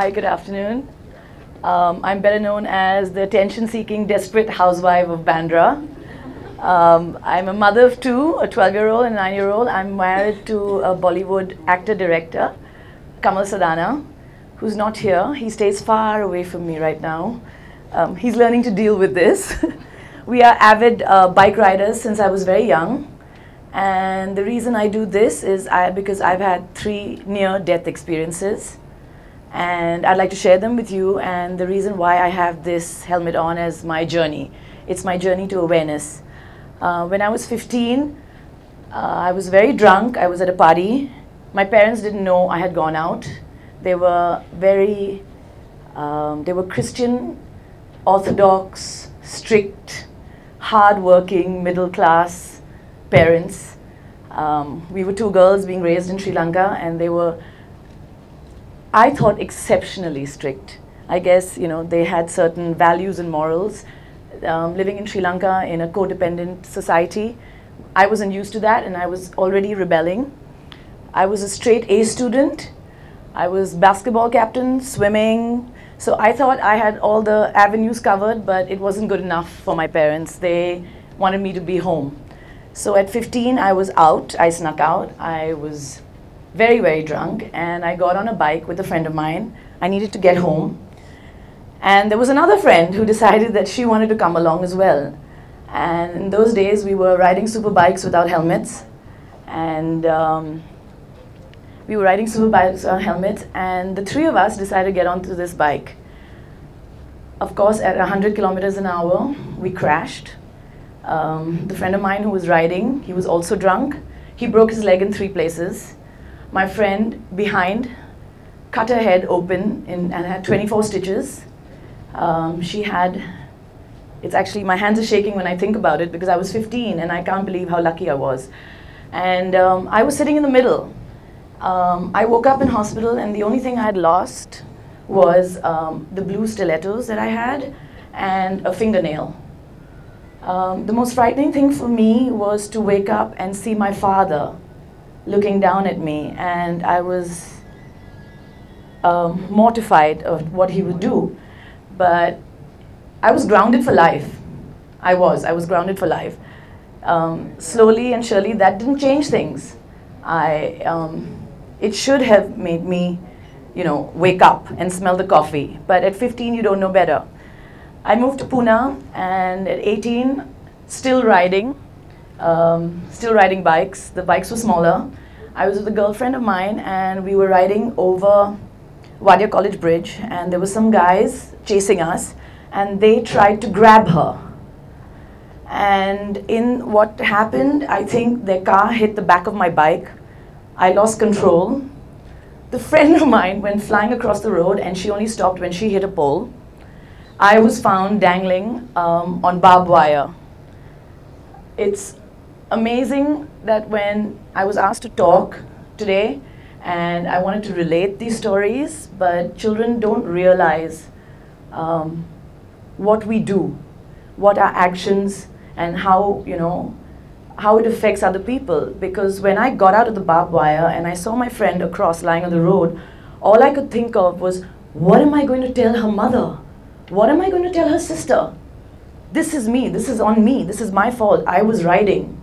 Hi, good afternoon. Um, I'm better known as the attention seeking, desperate housewife of Bandra. Um, I'm a mother of two, a 12 year old and a 9 year old. I'm married to a Bollywood actor director, Kamal Sadanah, who's not here. He stays far away from me right now. Um, he's learning to deal with this. we are avid uh, bike riders since I was very young. And the reason I do this is I, because I've had three near death experiences and I'd like to share them with you and the reason why I have this helmet on as my journey. It's my journey to awareness. Uh, when I was 15, uh, I was very drunk. I was at a party. My parents didn't know I had gone out. They were very, um, they were Christian, orthodox, strict, hard-working, middle-class parents. Um, we were two girls being raised in Sri Lanka and they were I thought exceptionally strict. I guess you know they had certain values and morals. Um, living in Sri Lanka in a codependent society, I wasn't used to that, and I was already rebelling. I was a straight A student. I was basketball captain, swimming. So I thought I had all the avenues covered, but it wasn't good enough for my parents. They wanted me to be home. So at 15, I was out. I snuck out. I was very, very drunk, and I got on a bike with a friend of mine. I needed to get home. And there was another friend who decided that she wanted to come along as well. And in those days, we were riding super bikes without helmets. And um, we were riding super bikes without helmets, and the three of us decided to get onto this bike. Of course, at 100 kilometers an hour, we crashed. Um, the friend of mine who was riding, he was also drunk. He broke his leg in three places my friend behind cut her head open in, and had 24 stitches. Um, she had, it's actually, my hands are shaking when I think about it because I was 15 and I can't believe how lucky I was. And um, I was sitting in the middle. Um, I woke up in hospital and the only thing I had lost was um, the blue stilettos that I had and a fingernail. Um, the most frightening thing for me was to wake up and see my father looking down at me, and I was um, mortified of what he would do. But I was grounded for life. I was. I was grounded for life. Um, slowly and surely, that didn't change things. I, um, it should have made me, you know, wake up and smell the coffee. But at 15, you don't know better. I moved to Pune, and at 18, still riding um, still riding bikes. The bikes were smaller. I was with a girlfriend of mine and we were riding over Wadia College Bridge and there were some guys chasing us and they tried to grab her. And in what happened, I think their car hit the back of my bike. I lost control. The friend of mine went flying across the road and she only stopped when she hit a pole. I was found dangling um, on barbed wire. It's amazing that when I was asked to talk today and I wanted to relate these stories, but children don't realize um, what we do, what our actions, and how, you know, how it affects other people. Because when I got out of the barbed wire and I saw my friend across lying on the road, all I could think of was, what am I going to tell her mother? What am I going to tell her sister? This is me, this is on me, this is my fault. I was riding.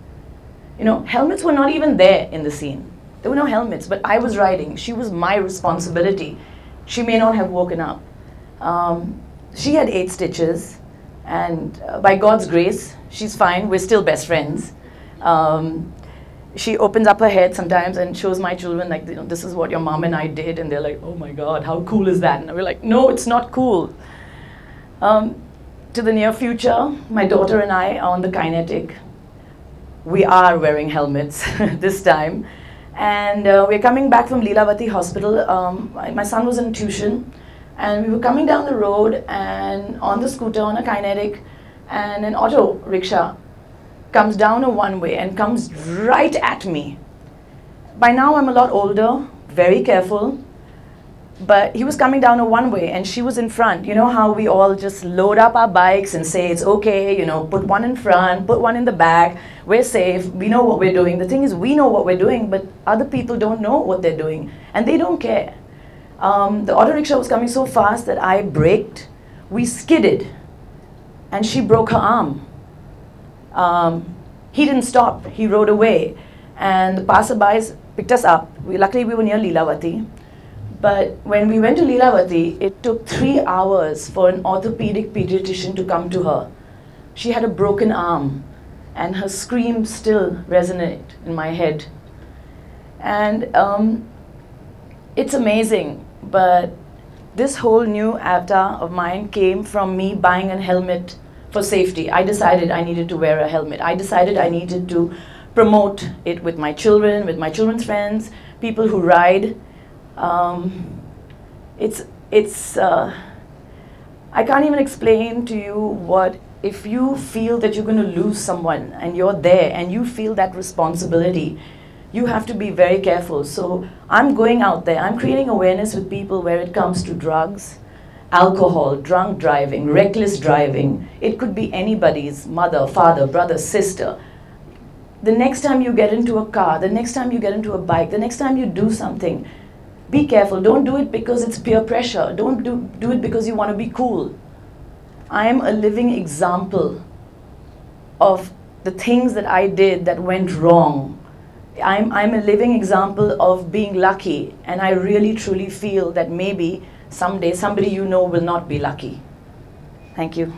You know, helmets were not even there in the scene. There were no helmets, but I was riding. She was my responsibility. She may not have woken up. Um, she had eight stitches, and uh, by God's grace, she's fine. We're still best friends. Um, she opens up her head sometimes and shows my children, like, you know, this is what your mom and I did. And they're like, oh my God, how cool is that? And we're like, no, it's not cool. Um, to the near future, my daughter and I are on the kinetic we are wearing helmets this time. And uh, we're coming back from Lilavati Hospital. Um, my son was in tuition, and we were coming down the road and on the scooter, on a kinetic, and an auto rickshaw comes down a one way and comes right at me. By now, I'm a lot older, very careful, but he was coming down a one way and she was in front. You know how we all just load up our bikes and say it's okay, you know, put one in front, put one in the back, we're safe, we know what we're doing. The thing is, we know what we're doing, but other people don't know what they're doing and they don't care. Um, the auto rickshaw was coming so fast that I braked. We skidded, and she broke her arm. Um, he didn't stop. He rode away, and the passerbys picked us up. We, luckily, we were near Lilavati. But when we went to Lilavati, it took three hours for an orthopedic pediatrician to come to her. She had a broken arm, and her screams still resonate in my head. And um, it's amazing, but this whole new avatar of mine came from me buying a helmet for safety. I decided I needed to wear a helmet. I decided I needed to promote it with my children, with my children's friends, people who ride. Um, it's, it's, uh, I can't even explain to you what, if you feel that you're going to lose someone and you're there and you feel that responsibility, you have to be very careful. So I'm going out there, I'm creating awareness with people where it comes to drugs, alcohol, drunk driving, reckless driving. It could be anybody's mother, father, brother, sister. The next time you get into a car, the next time you get into a bike, the next time you do something, be careful. Don't do it because it's peer pressure. Don't do, do it because you want to be cool. I am a living example of the things that I did that went wrong I'm, I'm a living example of being lucky, and I really truly feel that maybe someday somebody you know will not be lucky. Thank you.